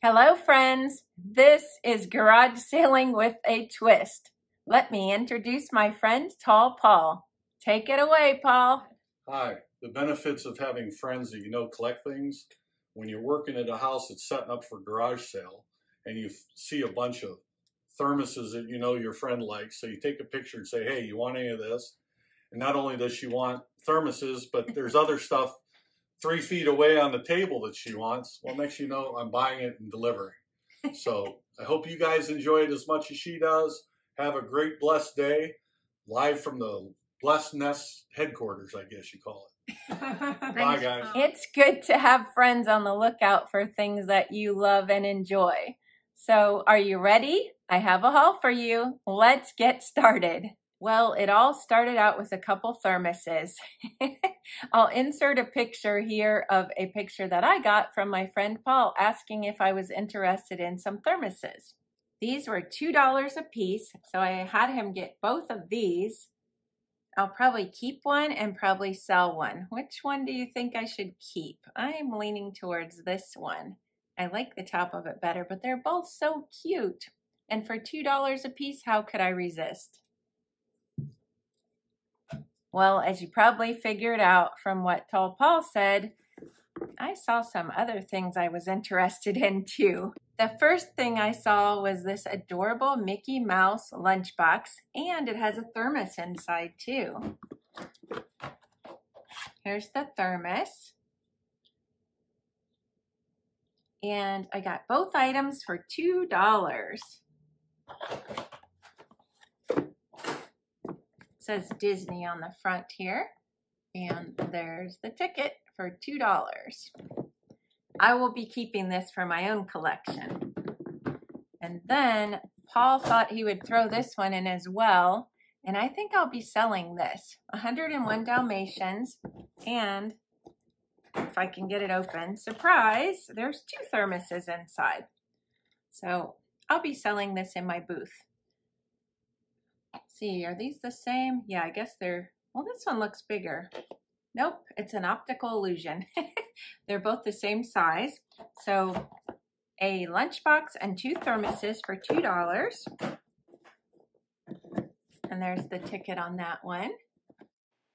Hello, friends. This is Garage Sailing with a Twist. Let me introduce my friend, Tall Paul. Take it away, Paul. Hi. The benefits of having friends that you know collect things. When you're working at a house that's setting up for garage sale and you see a bunch of thermoses that you know your friend likes, so you take a picture and say, hey, you want any of this? And not only does she want thermoses, but there's other stuff three feet away on the table that she wants. Well, next you know, I'm buying it and delivering. So I hope you guys enjoy it as much as she does. Have a great, blessed day. Live from the Blessed Nest headquarters, I guess you call it. Bye, guys. It's good to have friends on the lookout for things that you love and enjoy. So, are you ready? I have a haul for you. Let's get started. Well, it all started out with a couple thermoses. I'll insert a picture here of a picture that I got from my friend Paul asking if I was interested in some thermoses. These were $2 a piece, so I had him get both of these. I'll probably keep one and probably sell one. Which one do you think I should keep? I'm leaning towards this one. I like the top of it better, but they're both so cute. And for $2 a piece, how could I resist? Well, as you probably figured out from what Tall Paul said, I saw some other things I was interested in too. The first thing I saw was this adorable Mickey Mouse lunchbox, and it has a thermos inside too. Here's the thermos. And I got both items for $2 says Disney on the front here. And there's the ticket for $2. I will be keeping this for my own collection. And then Paul thought he would throw this one in as well. And I think I'll be selling this. 101 Dalmatians. And if I can get it open, surprise, there's two thermoses inside. So I'll be selling this in my booth see, are these the same? Yeah, I guess they're, well, this one looks bigger. Nope, it's an optical illusion. they're both the same size. So a lunchbox and two thermoses for $2. And there's the ticket on that one.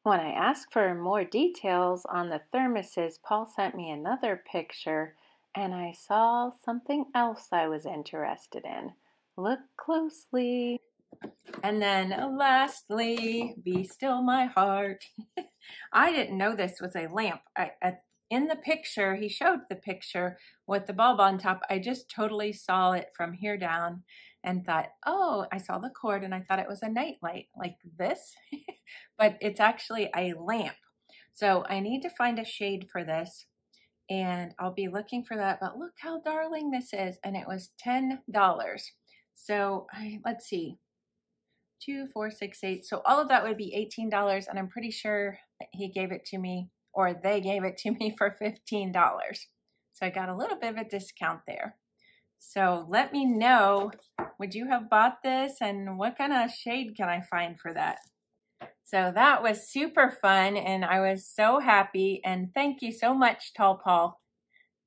When I asked for more details on the thermoses, Paul sent me another picture and I saw something else I was interested in. Look closely. And then lastly, be still my heart. I didn't know this was a lamp. I, I, in the picture, he showed the picture with the bulb on top. I just totally saw it from here down and thought, oh, I saw the cord and I thought it was a night light like this, but it's actually a lamp. So I need to find a shade for this and I'll be looking for that. But look how darling this is. And it was $10. So I, let's see, two, four, six, eight. So all of that would be $18. And I'm pretty sure he gave it to me or they gave it to me for $15. So I got a little bit of a discount there. So let me know, would you have bought this and what kind of shade can I find for that? So that was super fun and I was so happy and thank you so much, Tall Paul.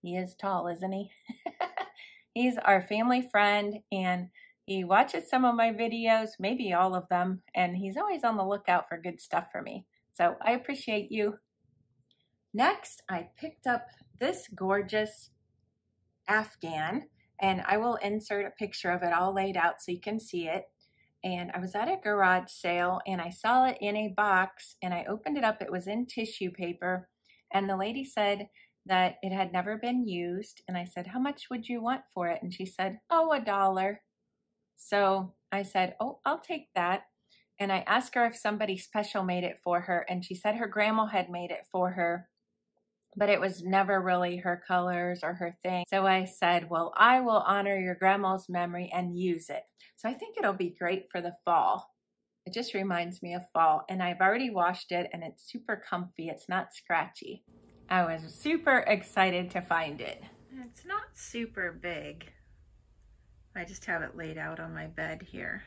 He is tall, isn't he? He's our family friend and he watches some of my videos, maybe all of them, and he's always on the lookout for good stuff for me. So I appreciate you. Next, I picked up this gorgeous Afghan, and I will insert a picture of it all laid out so you can see it. And I was at a garage sale and I saw it in a box and I opened it up. It was in tissue paper. And the lady said that it had never been used. And I said, How much would you want for it? And she said, Oh, a dollar. So I said, Oh, I'll take that. And I asked her if somebody special made it for her. And she said her grandma had made it for her, but it was never really her colors or her thing. So I said, Well, I will honor your grandma's memory and use it. So I think it'll be great for the fall. It just reminds me of fall. And I've already washed it and it's super comfy. It's not scratchy. I was super excited to find it. It's not super big. I just have it laid out on my bed here.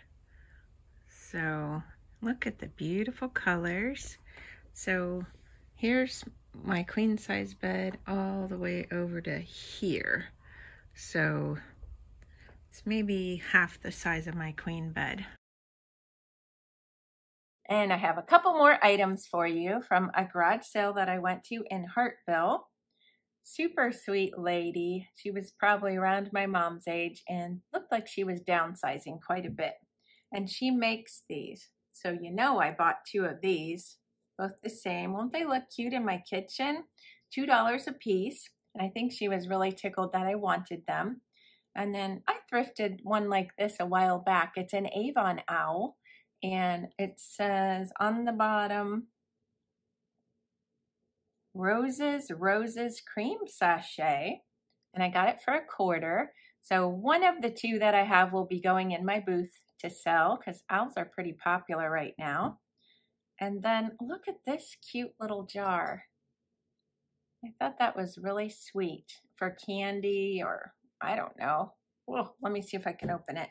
So look at the beautiful colors. So here's my queen size bed all the way over to here. So it's maybe half the size of my queen bed. And I have a couple more items for you from a garage sale that I went to in Hartville. Super sweet lady. She was probably around my mom's age and looked like she was downsizing quite a bit. And she makes these. So you know I bought two of these, both the same. Won't they look cute in my kitchen? $2 a piece. And I think she was really tickled that I wanted them. And then I thrifted one like this a while back. It's an Avon owl and it says on the bottom Roses Roses cream sachet and I got it for a quarter. So one of the two that I have will be going in my booth to sell because owls are pretty popular right now. And then look at this cute little jar. I thought that was really sweet for candy or I don't know. Well, let me see if I can open it.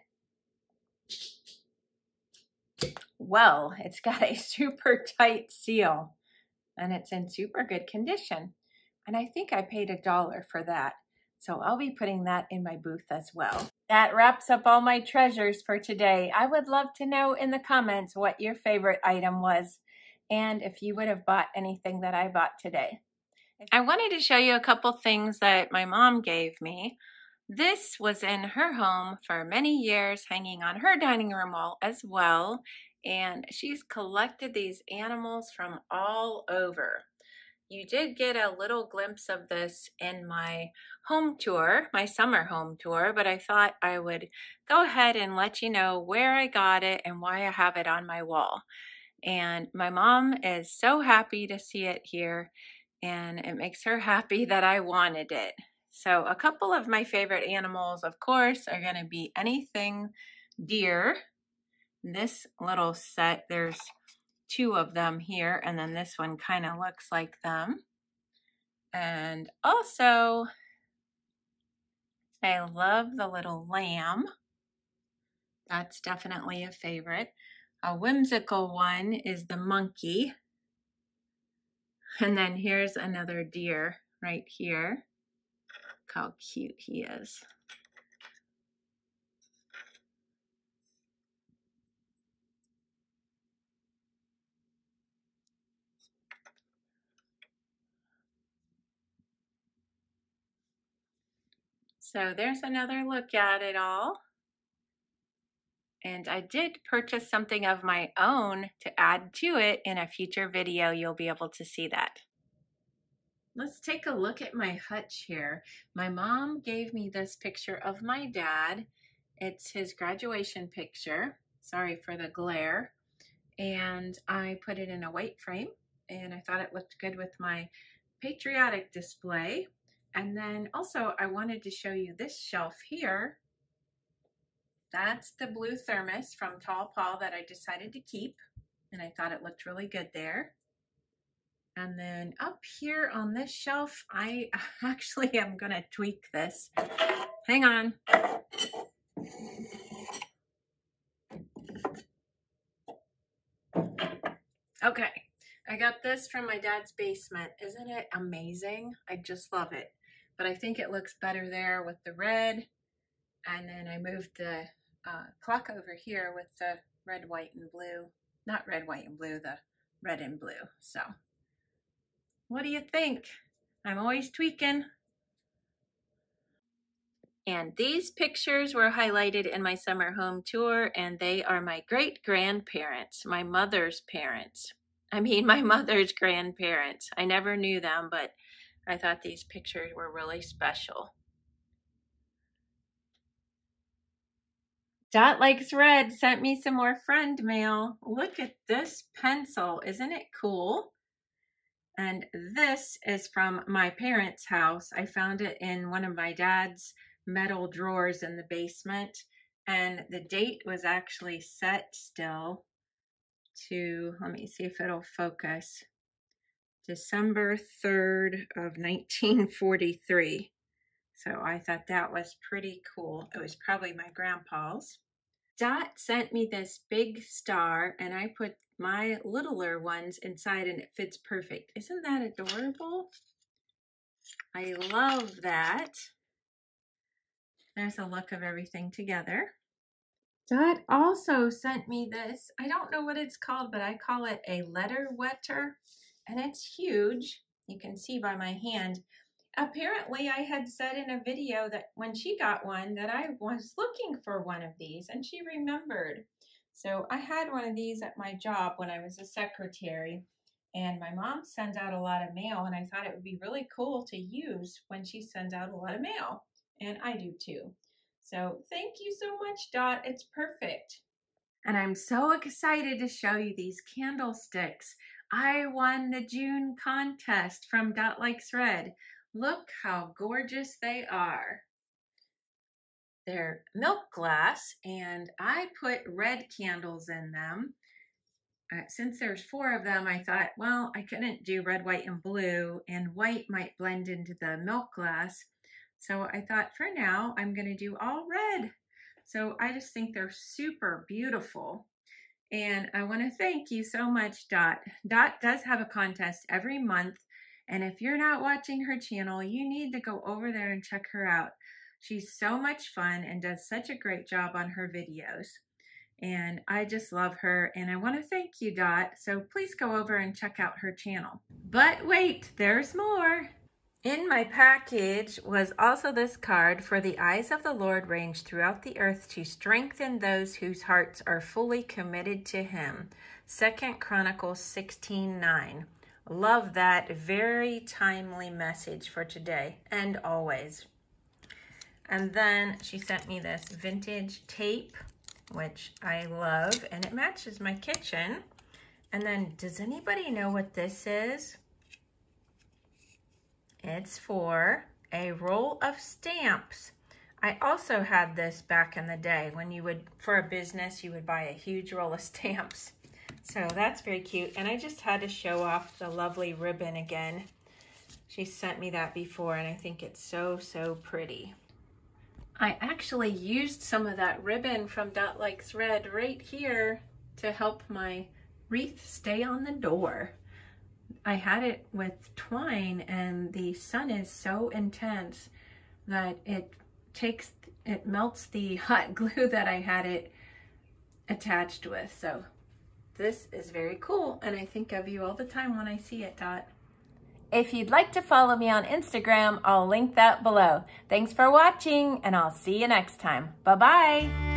Well, it's got a super tight seal and it's in super good condition. And I think I paid a dollar for that. So I'll be putting that in my booth as well. That wraps up all my treasures for today. I would love to know in the comments what your favorite item was and if you would have bought anything that I bought today. I wanted to show you a couple things that my mom gave me. This was in her home for many years, hanging on her dining room wall as well and she's collected these animals from all over. You did get a little glimpse of this in my home tour, my summer home tour, but I thought I would go ahead and let you know where I got it and why I have it on my wall. And my mom is so happy to see it here, and it makes her happy that I wanted it. So, a couple of my favorite animals, of course, are going to be anything deer this little set, there's two of them here, and then this one kind of looks like them. And also, I love the little lamb. That's definitely a favorite. A whimsical one is the monkey. And then here's another deer right here. Look how cute he is. So there's another look at it all. And I did purchase something of my own to add to it in a future video. You'll be able to see that. Let's take a look at my hutch here. My mom gave me this picture of my dad. It's his graduation picture. Sorry for the glare. And I put it in a white frame and I thought it looked good with my patriotic display. And then also I wanted to show you this shelf here. That's the blue thermos from Tall Paul that I decided to keep. And I thought it looked really good there. And then up here on this shelf, I actually am going to tweak this. Hang on. Okay, I got this from my dad's basement. Isn't it amazing? I just love it but I think it looks better there with the red. And then I moved the uh, clock over here with the red, white, and blue. Not red, white, and blue, the red and blue. So, what do you think? I'm always tweaking. And these pictures were highlighted in my summer home tour, and they are my great grandparents, my mother's parents. I mean, my mother's grandparents. I never knew them, but I thought these pictures were really special. Dot Likes Red sent me some more friend mail. Look at this pencil. Isn't it cool? And this is from my parents' house. I found it in one of my dad's metal drawers in the basement. And the date was actually set still to, let me see if it'll focus. December 3rd of 1943. So I thought that was pretty cool. It was probably my grandpa's. Dot sent me this big star and I put my littler ones inside and it fits perfect. Isn't that adorable? I love that. There's a look of everything together. Dot also sent me this. I don't know what it's called, but I call it a letter wetter. And it's huge. You can see by my hand. Apparently, I had said in a video that when she got one that I was looking for one of these, and she remembered. So I had one of these at my job when I was a secretary. And my mom sends out a lot of mail, and I thought it would be really cool to use when she sends out a lot of mail. And I do too. So thank you so much, Dot. It's perfect. And I'm so excited to show you these candlesticks. I won the June contest from Dot Likes Red. Look how gorgeous they are. They're milk glass, and I put red candles in them. Uh, since there's four of them, I thought, well, I couldn't do red, white, and blue, and white might blend into the milk glass. So I thought for now, I'm going to do all red. So I just think they're super beautiful. And I want to thank you so much, Dot. Dot does have a contest every month. And if you're not watching her channel, you need to go over there and check her out. She's so much fun and does such a great job on her videos. And I just love her. And I want to thank you, Dot. So please go over and check out her channel. But wait, there's more. In my package was also this card, For the eyes of the Lord range throughout the earth to strengthen those whose hearts are fully committed to him. Second Chronicles 16, 9. Love that very timely message for today and always. And then she sent me this vintage tape, which I love, and it matches my kitchen. And then, does anybody know what this is? It's for a roll of stamps. I also had this back in the day when you would, for a business, you would buy a huge roll of stamps. So that's very cute. And I just had to show off the lovely ribbon again. She sent me that before and I think it's so, so pretty. I actually used some of that ribbon from Dot Likes Red right here to help my wreath stay on the door. I had it with twine and the sun is so intense that it takes, it melts the hot glue that I had it attached with. So this is very cool and I think of you all the time when I see it, Dot. If you'd like to follow me on Instagram, I'll link that below. Thanks for watching and I'll see you next time. Bye-bye.